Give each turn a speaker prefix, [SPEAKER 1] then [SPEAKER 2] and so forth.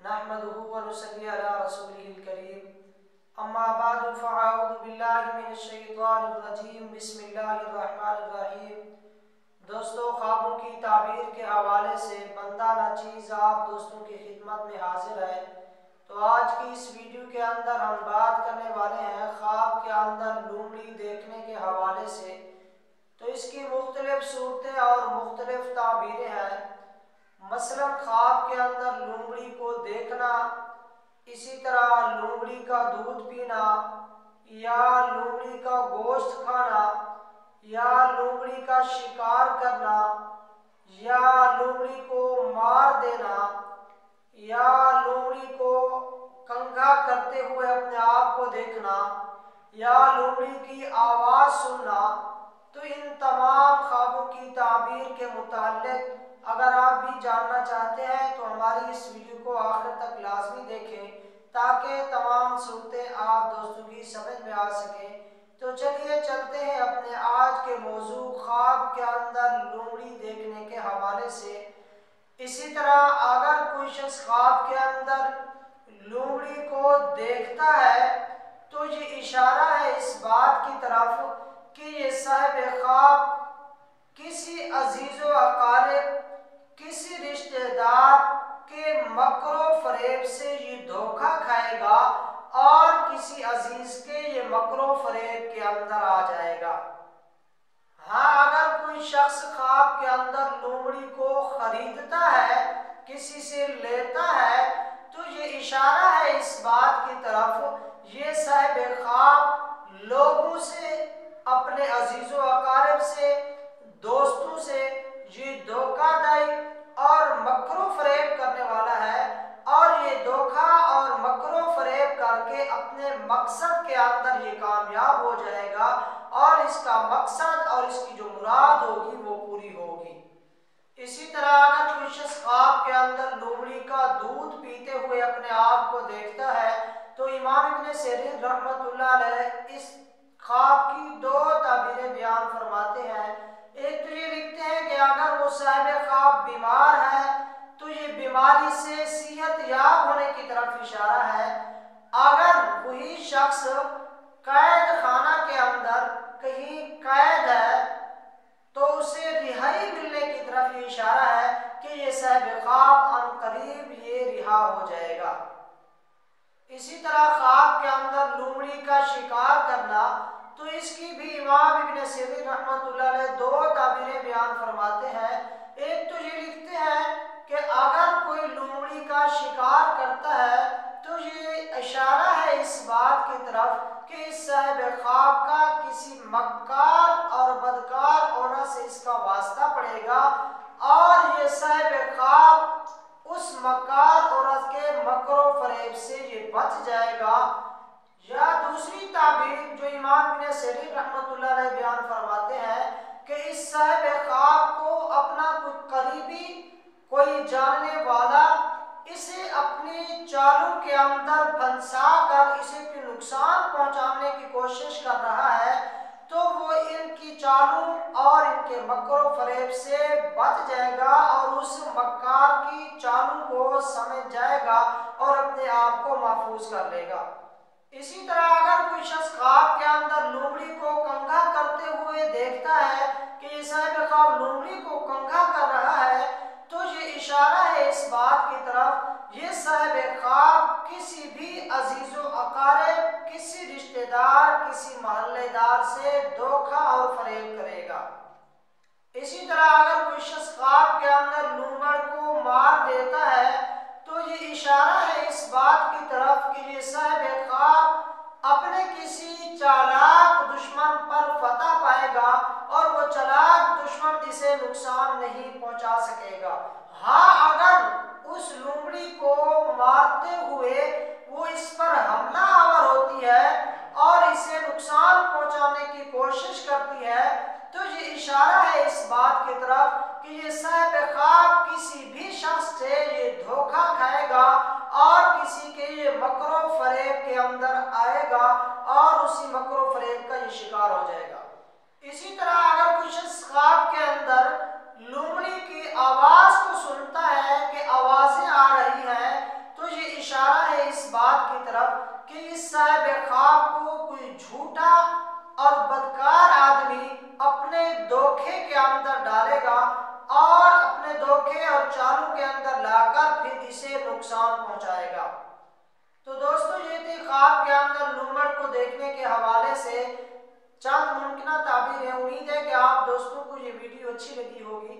[SPEAKER 1] नहमदुहु व नुसल्ली अला रसूलिहिल करीम अम्मा बादु फ़अऊज़ु बिल्लाहि मिनश शैतानिर रजीम बिस्मिल्लाहिर रहमानिर रहीम दोस्तों ख्वाबों की ताबीर के हवाले से बंदा नाचीज़ आप दोस्तों की खिदमत में हाजिर है तो आज की इस वीडियो के अंदर हम बात करने वाले हैं ख्वाब के अंदर लूमड़ी देखने के हवाले से तो इसकी मुख्तलिफ़ सूरतें और मुख्तलिफ़ ताबीरें हैं मसलन ख्वाब के अंदर देखना, इसी तरह लोमड़ी का दूध पीना, या लूमड़ी का गोश्त खाना, या लोमड़ी का शिकार करना, या लूमड़ी को मार देना, या लोमड़ी को कंघा करते हुए अपने आप को देखना, या लोमड़ी की आवाज़ सुनना तो इन तमाम ख्वाबों की ताबीर के मुतालिक अगर आप भी जानना चाहते हैं तो हमारी इस वीडियो को आखिर तक लाजमी देखें, ताकि तमाम सूरतें आप दोस्तों की समझ में आ सकें। तो चलिए चलते हैं अपने आज के मौजू ख्वाब के अंदर लोमड़ी देखने के हवाले से। इसी तरह अगर कोई शख्स ख्वाब के अंदर लोमड़ी को देखता है तो ये इशारा है इस बात की तरफ़ कि ये साहिब ख्वाब किसी अज़ीज़ अकारब किसी रिश्तेदार के मकरो फरेब से ये धोखा खाएगा और किसी अज़ीज़ के ये मकरो फरेब के अंदर आ जाएगा। हाँ अगर कोई शख्स खाब के अंदर लोमड़ी को खरीदता है, किसी से लेता है तो ये इशारा है इस बात की तरफ़, ये साहिब ख्वाब लोगों से, अपने अजीज़ो अकारब से दोस्तों से ये धोखादाई और मकरो फरेब करने वाला है और ये धोखा और मकरो फरेब करके अपने मकसद के अंदर ये कामयाब हो जाएगा और इसका मकसद और इसकी जो मुराद होगी, वो पूरी होगी। इसी तरह अगर कोई शख्स ख्वाब के अंदर लोमड़ी का दूध पीते हुए अपने आप को देखता है तो इमाम इब्न सरीन रहमतुल्लाह इस ख्वाब की दो ताबीरें बयान फरमाते हैं। एक तो ये लिखते हैं कि अगर वो साहिब ख्वाब बीमार है तो ये बीमारी से सेहत याब होने की तरफ़ इशारा है। अगर वही शख्स कैद खाना के अंदर कहीं कैद है तो उसे रिहाई मिलने की तरफ़ ये इशारा है कि ये साहिब ख्वाब अन करीब ये रिहा हो जाएगा। इसी तरह ख्वाब के अंदर लूमड़ी का शिकार करना तो इसकी भी इमाम इब्न सीरी रहमतुल्लाह दो ताबीरें बयान फरमाते हैं। किसी मक्कार और बदकार औरत से इसका वास्ता पड़ेगा। और ये साहिब ख्वाब उस मक्कार औरत के मकरो फरेब से ये बच जाएगा। या दूसरी ताबीर जो इमाम बिन सरीर रहमतुल्लाह बयान फरमाते हैं कि इस साहिब खाब को अपना कोई करीबी कोई जानने वाला चालों के अंदर फंसा कर इसे नुकसान पहुँचाने की कोशिश कर रहा है तो वो इनकी चालू और इनके मकर फरेब से बच जाएगा और उस मक्कार की चालू को समझ जाएगा और अपने आप को महफूज कर लेगा। इसी तरह अगर कोई शख्स खाब के अंदर लोमड़ी को कंघा करते हुए देखता है कि ये साहिब ख्वाब लोमड़ी को कंघा कर रहा है तो ये इशारा है बात की तरफ़, ये साहिब ख्वाब, किसी भी अजीज़ो अकारब किसी रिश्तेदार, किसी मोहल्लेदार से धोखा और फरेब करेगा। इसी तरह अगर कोई शख्स ख्वाब के अंदर लूमड़ को मार देता है तो ये इशारा है इस बात की तरफ़ कि ये साहिब ख्वाब अपने किसी चालाक दुश्मन पर फतह पाएगा और वो चालाक दुश्मन इसे नुकसान नहीं पहुँचा सकेगा। हाँ अगर उस लूमड़ी को मारते हुए वो इस पर हमला आवर होती है और इसे नुकसान पहुँचाने की कोशिश करती है तो ये इशारा है इस बात की तरफ़ कि ये साहिब ख्वाब किसी भी शख्स से ये धोखा खाएगा और किसी के ये मकरो फरेब के अंदर आएगा और उसी मकरो है इस बात की तरफ़ कि इस साहब खाब को कोई झूठा और बदकार आदमी अपने धोखे के अंदर डालेगा और अपने धोखे और चालू के अंदर लाकर फिर इसे नुकसान पहुंचाएगा। तो दोस्तों, ये थी खाब के अंदर लूमड़ को देखने के हवाले से चंद मुमकिन ताबीर है। उम्मीद है कि आप दोस्तों को ये वीडियो अच्छी लगी होगी।